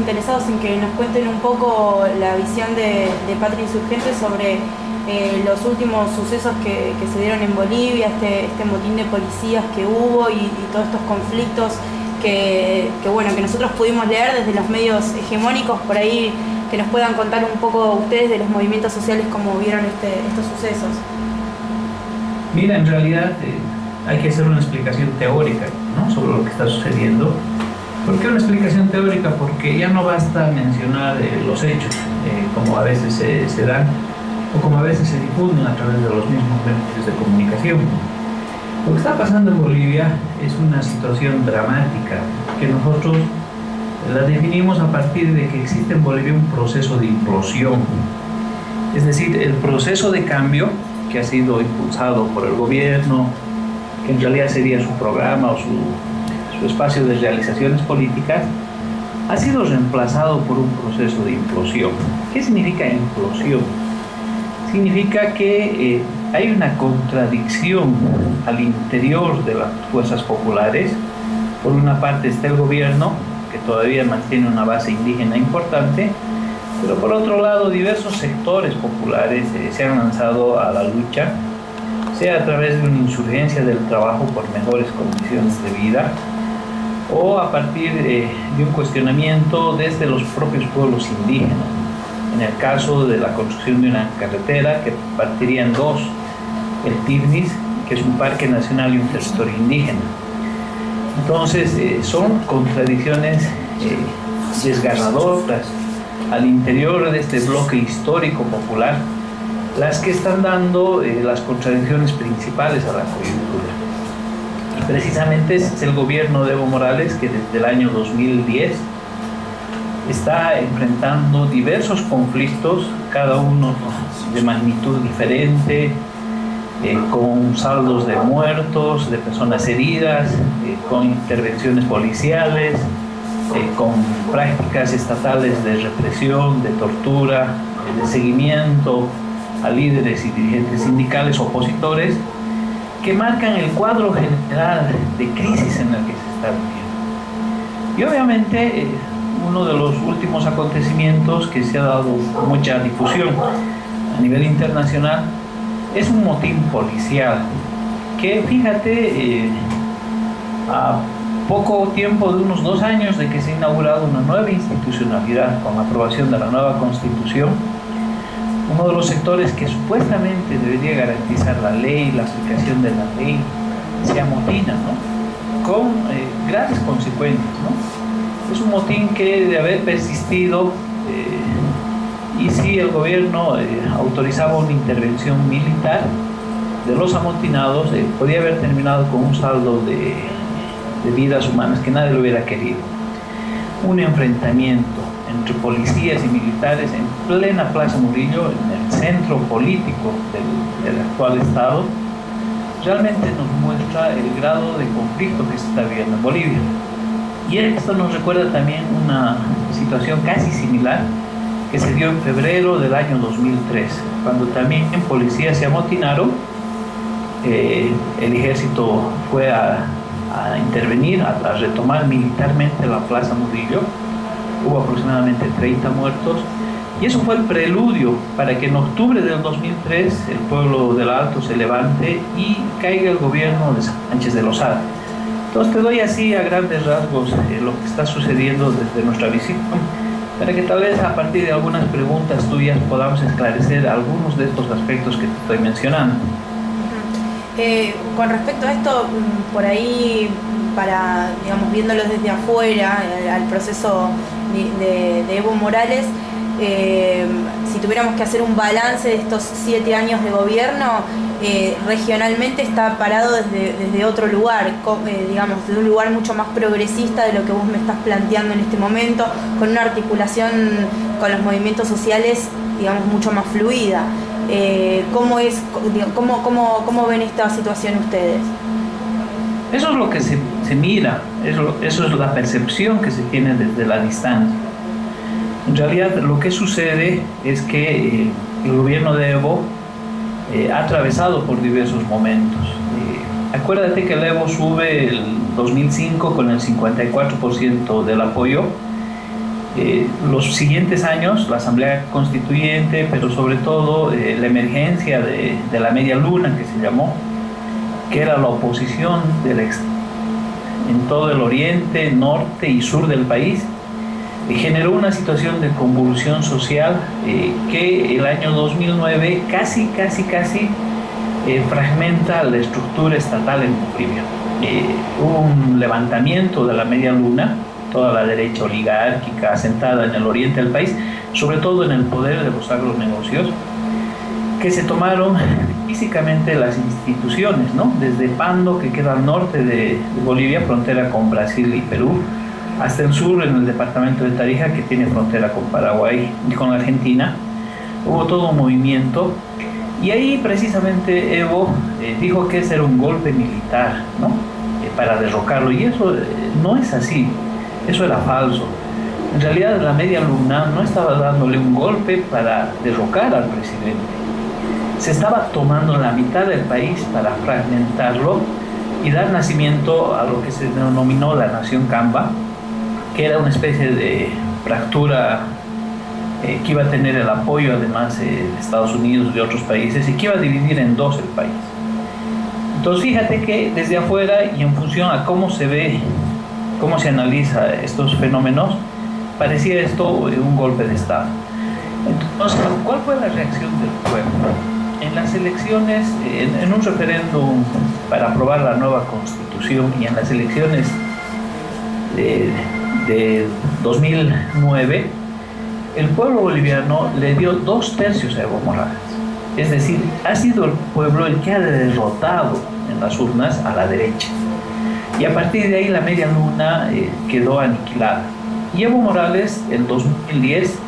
interesados en que nos cuenten un poco la visión de, Patria Insurgente sobre eh, los últimos sucesos que, se dieron en Bolivia, este, este, motín de policías que hubo y, todos estos conflictos que, bueno, que nosotros pudimos leer desde los medios hegemónicos, por ahí que nos puedan contar un poco ustedes de los movimientos sociales, cómo vieron este, estos sucesos. Mira, en realidad eh, hay que hacer una explicación teórica sobre lo que está sucediendo. ¿Por qué una explicación teórica? Porque ya no basta mencionar eh, los hechos, eh, como a veces se, dan o como a veces se difunden a través de los mismos medios de comunicación. Lo que está pasando en Bolivia es una situación dramática que nosotros la definimos a partir de que existe en Bolivia un proceso de implosión. Es decir, el proceso de cambio que ha sido impulsado por el gobierno, que en realidad sería su programa o su espacio de realizaciones políticas, ha sido reemplazado por un proceso de implosión. ¿Qué significa implosión? Significa que eh, hay una contradicción al interior de las fuerzas populares. Por una parte está el gobierno, que todavía mantiene una base indígena importante, pero por otro lado, diversos sectores populares eh, se han lanzado a la lucha, sea a través de una insurgencia del trabajo por mejores condiciones de vida, o a partir eh, de un cuestionamiento desde los propios pueblos indígenas. En el caso de la construcción de una carretera que partiría en dos, el TIRNIS, que es un parque nacional y un territorio indígena. Entonces, eh, son contradicciones desgarradoras al interior de este bloque histórico popular las que están dando eh, las contradicciones principales a la coyuntura. Precisamente es el gobierno de Evo Morales que desde el año 2010 está enfrentando diversos conflictos, cada uno de magnitud diferente, eh, con saldos de muertos, de personas heridas, eh, con intervenciones policiales, eh, con prácticas estatales de represión, de tortura, de seguimiento a líderes y dirigentes sindicales opositores que marcan el cuadro general de crisis en el que se está viviendo. Y obviamente eh, uno de los últimos acontecimientos que se ha dado mucha difusión a nivel internacional es un motín policial que fíjate eh, a poco tiempo de unos dos años de que se ha inaugurado una nueva institucionalidad con la aprobación de la nueva constitución, uno de los sectores que supuestamente debería garantizar la ley, la aplicación de la ley, se amotina, ¿no? con eh, graves consecuencias. ¿no? Es un motín que de haber persistido eh, y si el gobierno eh, autorizaba una intervención militar de los amotinados, podría haber terminado con un saldo de de vidas humanas que nadie lo hubiera querido. Un enfrentamiento entre policías y militares en plena Plaza Murillo, en el centro político del, actual Estado, realmente nos muestra el grado de conflicto que se está viviendo en Bolivia. Y esto nos recuerda también una situación casi similar que se dio en febrero del año 2003, cuando también en policías se amotinaron, eh, el ejército fue a a intervenir, a, retomar militarmente la Plaza Murillo. Hubo aproximadamente 30 muertos y eso fue el preludio para que en octubre del 2003 el pueblo del Alto se levante y caiga el gobierno de Sánchez de Lozada. Entonces te doy así a grandes rasgos eh, lo que está sucediendo desde nuestra visita, para que tal vez a partir de algunas preguntas tuyas podamos esclarecer algunos de estos aspectos que te estoy mencionando. Eh, con respecto a esto, mm, por ahí, para, digamos, viéndolo desde afuera, eh, al proceso de, Evo Morales, eh, si tuviéramos que hacer un balance de estos siete años de gobierno, regionalmente está parado desde, otro lugar, digamos, desde un lugar mucho más progresista de lo que vos me estás planteando en este momento, con una articulación con los movimientos sociales, digamos, mucho más fluida. Eh, ¿cómo, es, cómo, cómo, cómo, ven esta situación ustedes? Eso es lo que se, se mira, eso, eso, es la percepción que se tiene desde la distancia. En realidad lo que sucede es que eh, el gobierno de Evo eh, ha atravesado por diversos momentos. acuérdate que el Evo sube el 2005 con el 54% del apoyo eh, los siguientes años, la Asamblea Constituyente, pero sobre todo eh, la emergencia de, de, la media luna que se llamó, que era la oposición del en todo el oriente, norte y sur del país, generó una situación de convulsión social eh, que el año 2009 casi, casi, casi fragmenta la estructura estatal en Bolivia. hubo un levantamiento de la media luna, toda la derecha oligárquica asentada en el oriente del país, sobre todo en el poder de los agronegocios, que se tomaron físicamente las instituciones, ¿no? desde Pando, que queda al norte de, Bolivia, frontera con Brasil y Perú, hasta el sur, en el departamento de Tarija, que tiene frontera con Paraguay y con Argentina. Hubo todo un movimiento y ahí precisamente Evo eh, dijo que ese era un golpe militar, ¿no? Eh, para derrocarlo. Y eso eh, no es así. Eso era falso. En realidad la media luna no estaba dándole un golpe para derrocar al presidente. Se estaba tomando la mitad del país para fragmentarlo y dar nacimiento a lo que se denominó la nación Camba, que era una especie de fractura eh, que iba a tener el apoyo además de Estados Unidos y de otros países y que iba a dividir en dos el país. Entonces fíjate que desde afuera y en función a cómo se ve cómo se analiza estos fenómenos, parecía esto un golpe de Estado. Entonces, ¿cuál fue la reacción del pueblo? En las elecciones, en, un referéndum para aprobar la nueva constitución y en las elecciones de, de 2009, el pueblo boliviano le dio dos tercios a Evo Morales. Es decir, ha sido el pueblo el que ha derrotado en las urnas a la derecha y a partir de ahí la media luna eh, quedó aniquilada. Y Evo Morales en 2010,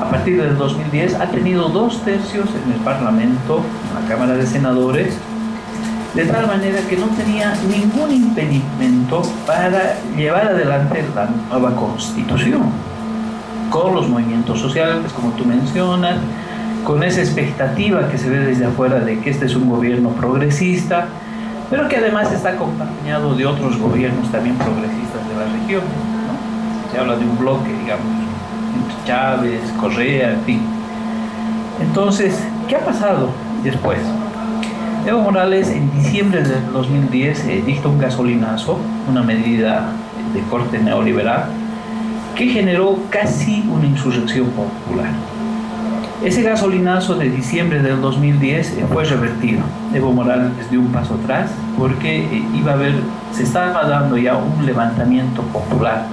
a partir del 2010, ha tenido dos tercios en el Parlamento, en la Cámara de Senadores, de tal manera que no tenía ningún impedimento para llevar adelante la nueva constitución, con los movimientos sociales, como tú mencionas, con esa expectativa que se ve desde afuera de que este es un gobierno progresista, pero que además está acompañado de otros gobiernos también progresistas de la región. Se habla de un bloque, digamos, Chávez, Correa, en fin. Entonces, ¿qué ha pasado después? Evo Morales en diciembre del 2010 eh, dictó un gasolinazo, una medida de corte neoliberal, que generó casi una insurrección popular. Ese gasolinazo de diciembre del 2010 eh, fue revertido. Evo Morales dio un paso atrás porque eh, iba a haber, se estaba dando ya un levantamiento popular,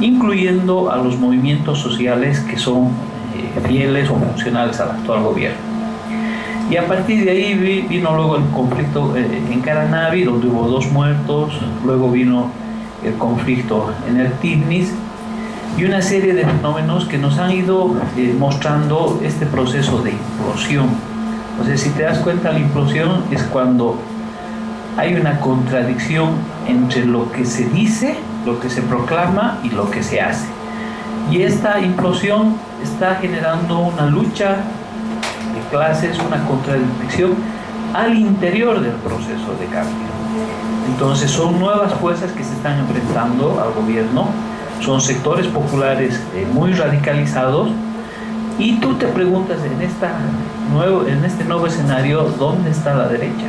incluyendo a los movimientos sociales que son eh, fieles o funcionales al actual gobierno. Y a partir de ahí vino luego el conflicto en Caranavi, donde hubo dos muertos, luego vino el conflicto en el Tignis y una serie de fenómenos que nos han ido eh, mostrando este proceso de implosión. O sea, si te das cuenta, la implosión es cuando hay una contradicción entre lo que se dice, lo que se proclama y lo que se hace. Y esta implosión está generando una lucha de clases, una contradicción al interior del proceso de cambio. Entonces son nuevas fuerzas que se están enfrentando al gobierno son sectores populares eh, muy radicalizados y tú te preguntas en, esta nuevo, en este nuevo escenario, ¿dónde está la derecha?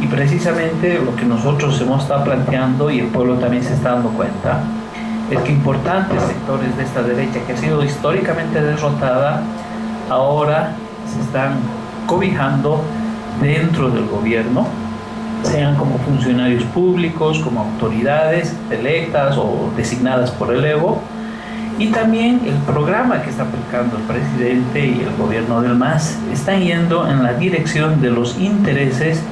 Y precisamente lo que nosotros hemos estado planteando y el pueblo también se está dando cuenta, es que importantes sectores de esta derecha que ha sido históricamente derrotada, ahora se están cobijando dentro del gobierno sean como funcionarios públicos, como autoridades electas o designadas por el Evo, y también el programa que está aplicando el presidente y el gobierno del MAS. Están yendo en la dirección de los intereses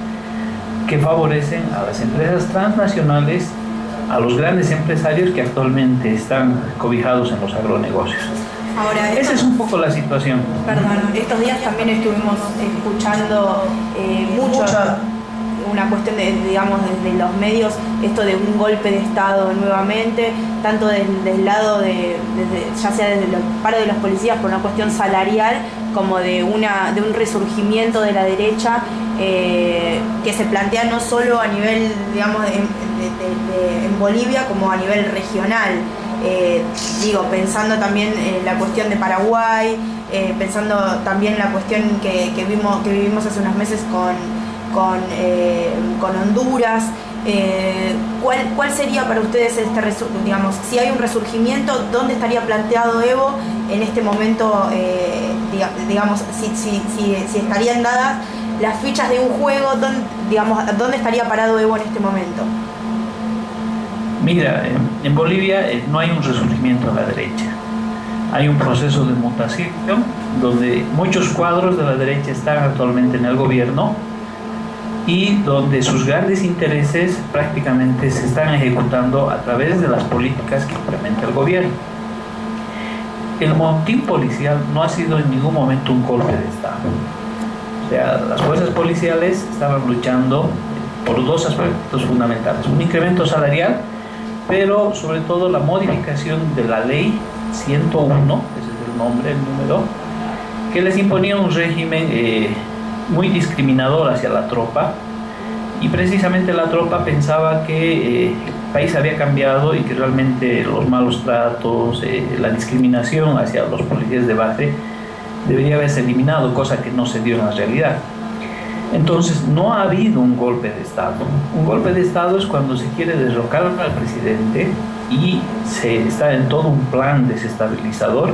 que favorecen a las empresas transnacionales, a los grandes empresarios que actualmente están cobijados en los agronegocios. Ahora, Esa es un poco la situación. Perdón, estos días también estuvimos escuchando eh, mucho una cuestión de, digamos, desde los medios, esto de un golpe de Estado nuevamente, tanto desde, el lado de, ya sea desde el paro de los policías por una cuestión salarial, como de, una, de un resurgimiento de la derecha eh, que se plantea no solo a nivel, digamos, en Bolivia, como a nivel regional. eh, digo, pensando también en la cuestión de Paraguay, eh, pensando también en la cuestión que, vimos, que vivimos hace unos meses con, con, con Honduras. ¿Cuál, ¿Cuál sería para ustedes este digamos, si hay un resurgimiento, dónde estaría planteado Evo en este momento, digamos, si, si, si, estarían dadas las fichas de un juego, ¿dónde, ¿dónde estaría parado Evo en este momento? Mira, en, Bolivia eh, no hay un resurgimiento a la derecha. Hay un proceso de mutación donde muchos cuadros de la derecha están actualmente en el gobierno y donde sus grandes intereses prácticamente se están ejecutando a través de las políticas que implementa el gobierno. El motín policial no ha sido en ningún momento un golpe de Estado o sea, las fuerzas policiales estaban luchando por dos aspectos fundamentales. Un incremento salarial, pero sobre todo la modificación de la ley 101, ese es el nombre, el número, que les imponía un régimen eh, muy discriminador hacia la tropa. Y precisamente la tropa pensaba que eh, el país había cambiado y que realmente los malos tratos, eh, la discriminación hacia los policías de base debería haberse eliminado, cosa que no se dio en la realidad. Entonces, no ha habido un golpe de Estado. Un golpe de Estado es cuando se quiere derrocar al presidente y se está en todo un plan desestabilizador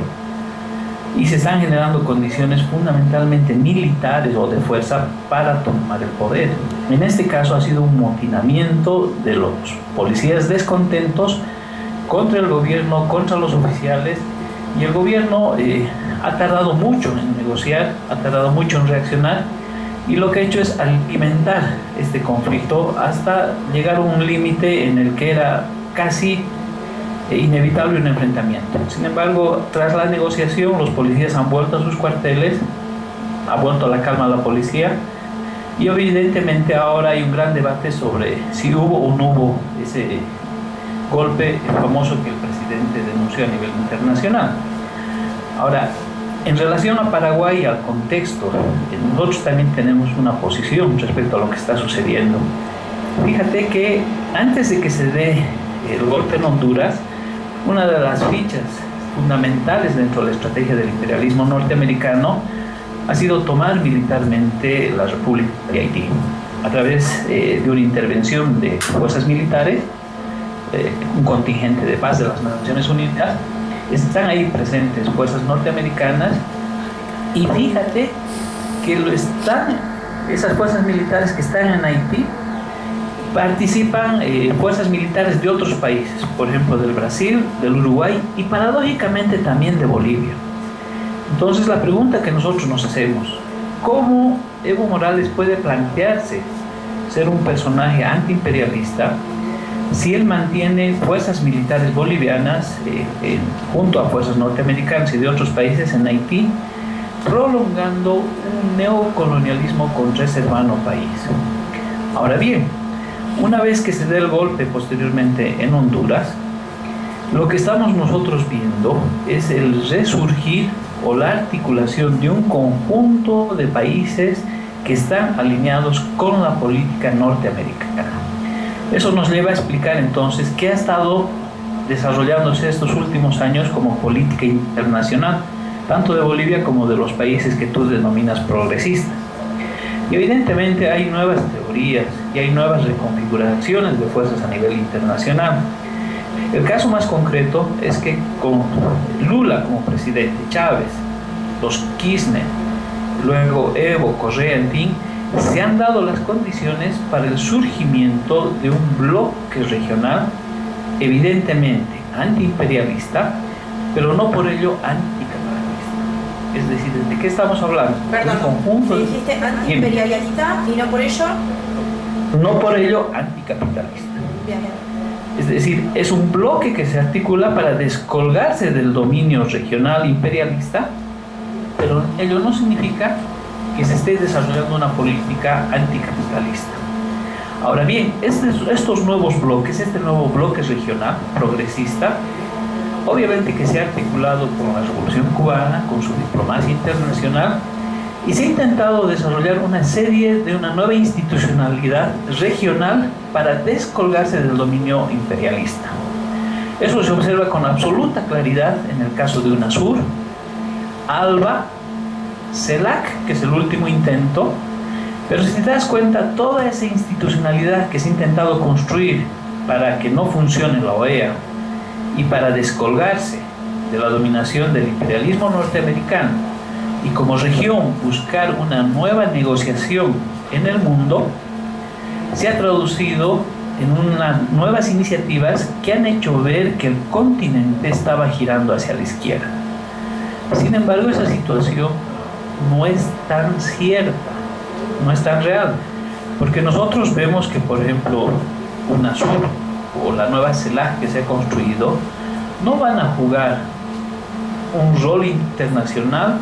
y se están generando condiciones fundamentalmente militares o de fuerza para tomar el poder. En este caso ha sido un motinamiento de los policías descontentos contra el gobierno, contra los oficiales y el gobierno eh, ha tardado mucho en negociar, ha tardado mucho en reaccionar y lo que ha hecho es alimentar este conflicto hasta llegar a un límite en el que era casi inevitable un enfrentamiento. Sin embargo, tras la negociación, los policías han vuelto a sus cuarteles, ha vuelto la calma la policía y evidentemente ahora hay un gran debate sobre si hubo o no hubo ese golpe famoso que el presidente denunció a nivel internacional. Ahora, en relación a Paraguay y al contexto, nosotros también tenemos una posición respecto a lo que está sucediendo. Fíjate que antes de que se dé el golpe en Honduras, una de las fichas fundamentales dentro de la estrategia del imperialismo norteamericano ha sido tomar militarmente la República de Haití a través eh, de una intervención de fuerzas militares, eh, un contingente de paz de las Naciones Unidas. Están ahí presentes fuerzas norteamericanas y fíjate que lo están, esas fuerzas militares que están en Haití, participan eh, fuerzas militares de otros países, por ejemplo del Brasil, del Uruguay y paradójicamente también de Bolivia. Entonces la pregunta que nosotros nos hacemos, ¿cómo Evo Morales puede plantearse ser un personaje antiimperialista si él mantiene fuerzas militares bolivianas eh, junto a fuerzas norteamericanas y de otros países en Haití, prolongando un neocolonialismo contra ese hermano país. Ahora bien, una vez que se dé el golpe posteriormente en Honduras, lo que estamos nosotros viendo es el resurgir o la articulación de un conjunto de países que están alineados con la política norteamericana. Eso nos lleva a explicar entonces qué ha estado desarrollándose estos últimos años como política internacional, tanto de Bolivia como de los países que tú denominas progresistas. Y evidentemente hay nuevas teorías y hay nuevas reconfiguraciones de fuerzas a nivel internacional. El caso más concreto es que con Lula como presidente, Chávez, los Kirchner, luego Evo, Correa, en fin, se han dado las condiciones para el surgimiento de un bloque regional evidentemente antiimperialista, pero no por ello anticapitalista. Es decir, ¿de qué estamos hablando? Perdón, un conjunto dijiste antiimperialista y no por ello... No por ello anticapitalista. Es decir, es un bloque que se articula para descolgarse del dominio regional imperialista, pero ello no significa que se esté desarrollando una política anticapitalista. Ahora bien, estos nuevos bloques, este nuevo bloque regional progresista, obviamente que se ha articulado con la Revolución Cubana, con su diplomacia internacional, y se ha intentado desarrollar una serie de una nueva institucionalidad regional para descolgarse del dominio imperialista. Eso se observa con absoluta claridad en el caso de UNASUR, ALBA, CELAC, que es el último intento, pero si te das cuenta, toda esa institucionalidad que se ha intentado construir para que no funcione la OEA y para descolgarse de la dominación del imperialismo norteamericano y como región buscar una nueva negociación en el mundo, se ha traducido en unas nuevas iniciativas que han hecho ver que el continente estaba girando hacia la izquierda. Sin embargo, esa situación no es tan cierta, no es tan real, porque nosotros vemos que, por ejemplo, UNASUR o la nueva CELAC que se ha construido no van a jugar un rol internacional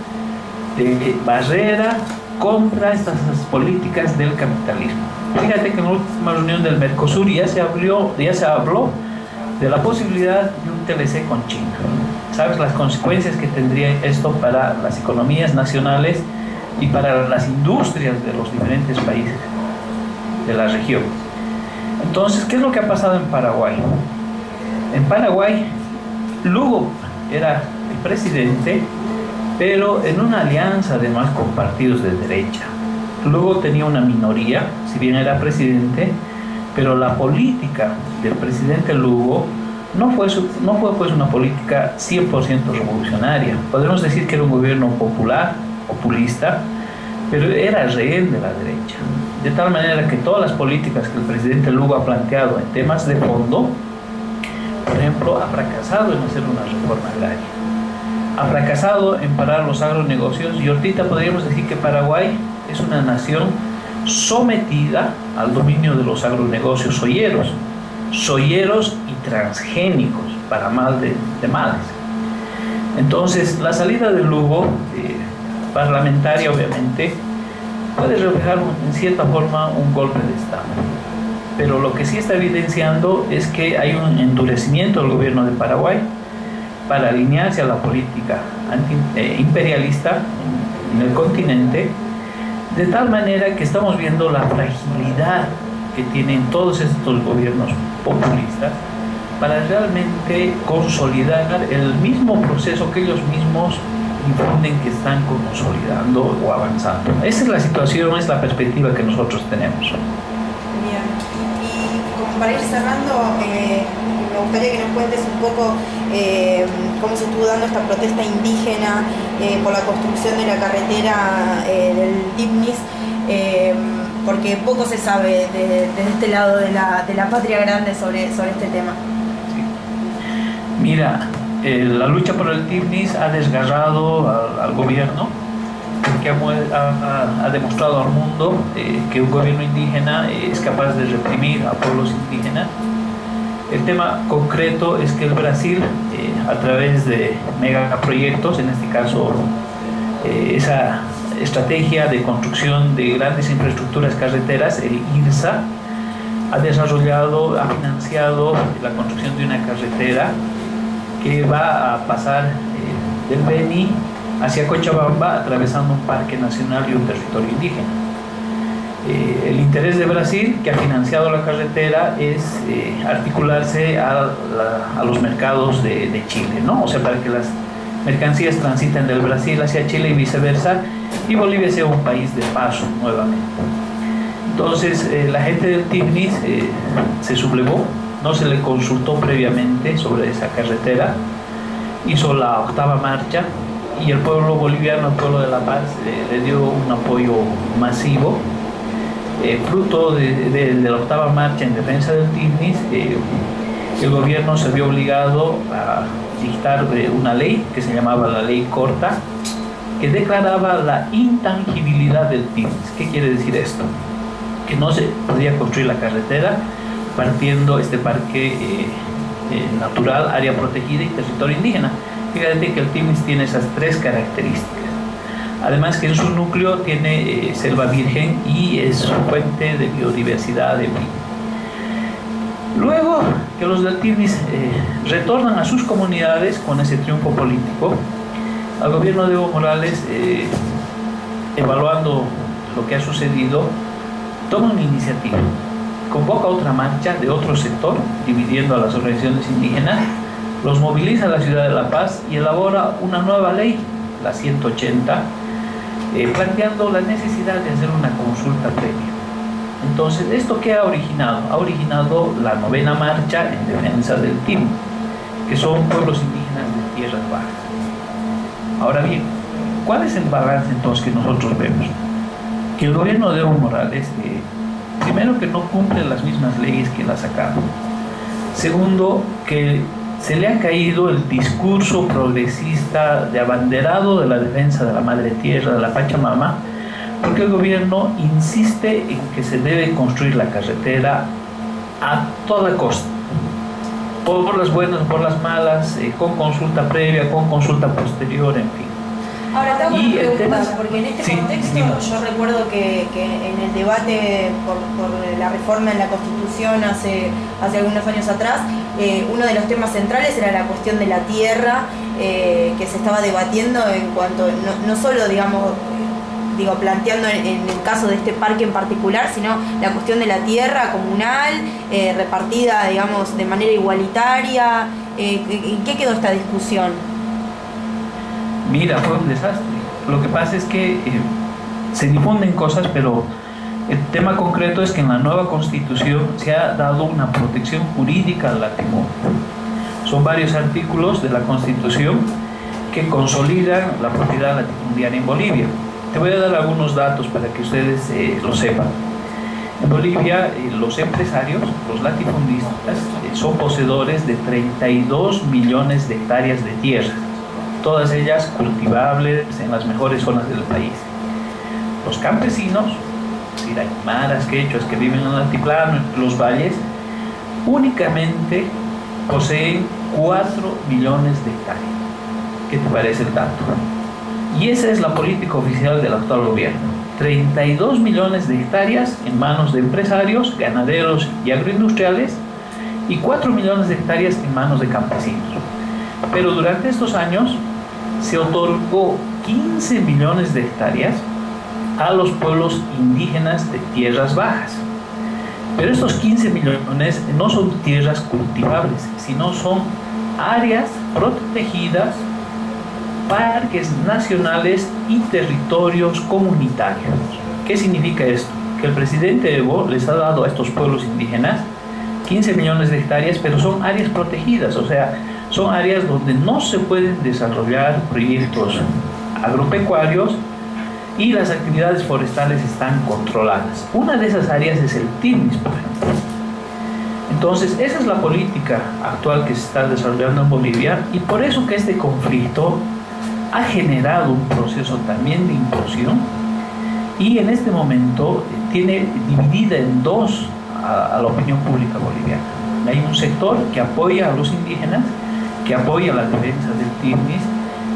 de barrera contra estas políticas del capitalismo. Fíjate que en la última reunión del Mercosur ya se, abrió, ya se habló de la posibilidad de un TLC con China. ¿Sabes las consecuencias que tendría esto para las economías nacionales y para las industrias de los diferentes países de la región? Entonces, ¿qué es lo que ha pasado en Paraguay? En Paraguay, Lugo era el presidente, pero en una alianza además con partidos de derecha. Luego tenía una minoría, si bien era presidente, pero la política del presidente Lugo no fue, no fue pues una política 100% revolucionaria. Podemos decir que era un gobierno popular, populista, pero era rehén de la derecha. De tal manera que todas las políticas que el presidente Lugo ha planteado en temas de fondo, por ejemplo, ha fracasado en hacer una reforma agraria. Ha fracasado en parar los agronegocios y ahorita podríamos decir que Paraguay es una nación sometida al dominio de los agronegocios soyeros, soyeros y transgénicos, para mal de, males. Entonces, la salida de Lugo, eh, parlamentaria obviamente, puede reflejar en cierta forma un golpe de Estado. Pero lo que sí está evidenciando es que hay un endurecimiento del gobierno de Paraguay para alinearse a la política eh, imperialista en el continente de tal manera que estamos viendo la fragilidad que tienen todos estos gobiernos populistas para realmente consolidar el mismo proceso que ellos mismos infunden que están consolidando o avanzando. Esa es la situación, es la perspectiva que nosotros tenemos. Bien, y para ir cerrando, eh, me gustaría que nos cuentes un poco eh, cómo se estuvo dando esta protesta indígena eh, por la construcción de la carretera eh, del Dipnis, porque poco se sabe desde este lado de la, de patria grande sobre, sobre este tema. Mira, la lucha por el Dipnis ha desgarrado al, gobierno porque ha, ha, demostrado al mundo que un gobierno indígena es capaz de reprimir a pueblos indígenas el tema concreto es que el Brasil, eh, a través de megaproyectos, en este caso eh, esa estrategia de construcción de grandes infraestructuras carreteras, el IRSA, ha desarrollado, ha financiado la construcción de una carretera que va a pasar eh, del Beni hacia Cochabamba, atravesando un parque nacional y un territorio indígena. Eh, el interés de Brasil, que ha financiado la carretera, es eh, articularse a, los mercados de, Chile, ¿no? O sea, para que las mercancías transiten del Brasil hacia Chile y viceversa, y Bolivia sea un país de paso nuevamente. Entonces, eh, la gente del TIGNIS se sublevó, no se le consultó previamente sobre esa carretera, hizo la octava marcha y el pueblo boliviano, el pueblo de La Paz, le dio un apoyo masivo eh, fruto de, la octava marcha en defensa del TINIS, eh, el gobierno se vio obligado a dictar eh, una ley que se llamaba la ley corta, que declaraba la intangibilidad del TINIS. ¿Qué quiere decir esto? Que no se podía construir la carretera partiendo este parque natural, área protegida y territorio indígena. Fíjate que el TINIS tiene esas tres características. Además que en su núcleo tiene eh, selva virgen y es fuente de biodiversidad de Luego que los latinis eh, retornan a sus comunidades con ese triunfo político, al gobierno de Evo Morales, eh, evaluando lo que ha sucedido, toma una iniciativa, convoca otra marcha de otro sector, dividiendo a las organizaciones indígenas, los moviliza a la ciudad de La Paz y elabora una nueva ley, la 180, eh, planteando la necesidad de hacer una consulta previa. Entonces, ¿esto qué ha originado? Ha originado la novena marcha en defensa del TIM, que son pueblos indígenas de tierras bajas. Ahora bien, ¿cuál es el balance entonces que nosotros vemos? Que el gobierno de Evo Morales, eh, primero que no cumple las mismas leyes que la sacaron. Segundo, que se le ha caído el discurso progresista de abanderado de la defensa de la madre tierra, de la Pachamama, porque el gobierno insiste en que se debe construir la carretera a toda costa, por las buenas, por las malas, eh, con consulta previa, con consulta posterior, en fin. Ahora, te hago una pregunta, porque en este contexto yo recuerdo que, en el debate por, la reforma en la Constitución hace, hace algunos años atrás, eh, uno de los temas centrales era la cuestión de la tierra, eh, que se estaba debatiendo en cuanto, no, no solo, digamos, digo, planteando en, el caso de este parque en particular, sino la cuestión de la tierra comunal, eh, repartida, digamos, de manera igualitaria. ¿En qué quedó esta discusión? Mira, fue un desastre. Lo que pasa es que se difunden cosas, pero el tema concreto es que en la nueva constitución se ha dado una protección jurídica al latifundio. Son varios artículos de la constitución que consolidan la propiedad latifundiana en Bolivia. Te voy a dar algunos datos para que ustedes eh, lo sepan. En Bolivia, eh, los empresarios, los latifundistas, son poseedores de 32 millones de hectáreas de tierra todas ellas cultivables en las mejores zonas del país. Los campesinos, siraymaras, quechuas que viven en el altiplano, los valles, únicamente poseen 4 millones de hectáreas. ¿Qué te parece el dato? Y esa es la política oficial del actual gobierno. 32 millones de hectáreas en manos de empresarios, ganaderos y agroindustriales y 4 millones de hectáreas en manos de campesinos. Pero durante estos años se otorgó 15 millones de hectáreas a los pueblos indígenas de tierras bajas. Pero estos 15 millones no son tierras cultivables, sino son áreas protegidas, parques nacionales y territorios comunitarios. ¿Qué significa esto? Que el presidente Evo les ha dado a estos pueblos indígenas 15 millones de hectáreas, pero son áreas protegidas, o sea, son áreas donde no se pueden desarrollar proyectos agropecuarios y las actividades forestales están controladas. Una de esas áreas es el TIMIS, por ejemplo. Entonces, esa es la política actual que se está desarrollando en Bolivia y por eso que este conflicto ha generado un proceso también de implosión y en este momento tiene dividida en dos a, la opinión pública boliviana. Hay un sector que apoya a los indígenas que apoya la defensa del TIRNIS,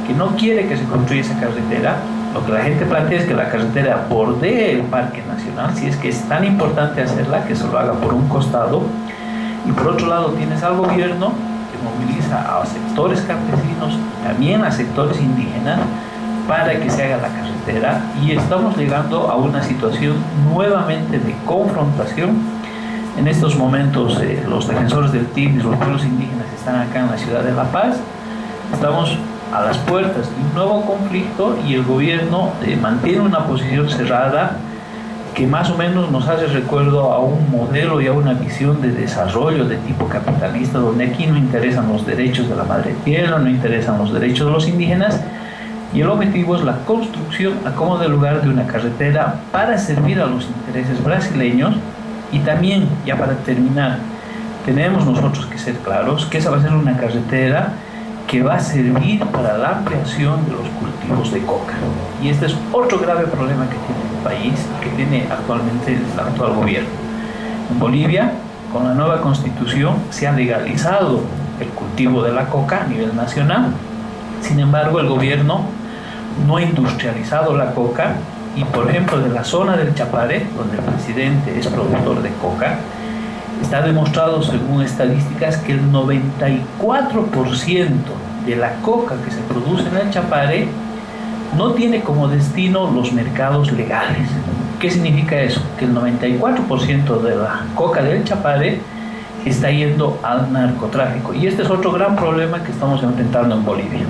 que no quiere que se construya esa carretera. Lo que la gente plantea es que la carretera bordee el Parque Nacional, si es que es tan importante hacerla, que se lo haga por un costado. Y por otro lado tienes al gobierno que moviliza a sectores campesinos, también a sectores indígenas, para que se haga la carretera. Y estamos llegando a una situación nuevamente de confrontación en estos momentos eh, los defensores del TIN y los pueblos indígenas están acá en la ciudad de La Paz. Estamos a las puertas de un nuevo conflicto y el gobierno eh, mantiene una posición cerrada que más o menos nos hace recuerdo a un modelo y a una visión de desarrollo de tipo capitalista, donde aquí no interesan los derechos de la madre tierra, no interesan los derechos de los indígenas, y el objetivo es la construcción a como de lugar de una carretera para servir a los intereses brasileños. Y también, ya para terminar, tenemos nosotros que ser claros que esa va a ser una carretera que va a servir para la ampliación de los cultivos de coca. Y este es otro grave problema que tiene el país, que tiene actualmente el actual gobierno. En Bolivia, con la nueva constitución, se ha legalizado el cultivo de la coca a nivel nacional. Sin embargo, el gobierno no ha industrializado la coca y por ejemplo de la zona del Chapare, donde el presidente es productor de coca, está demostrado según estadísticas que el 94% de la coca que se produce en el Chapare no tiene como destino los mercados legales. ¿Qué significa eso? Que el 94% de la coca del Chapare está yendo al narcotráfico. Y este es otro gran problema que estamos enfrentando en Bolivia.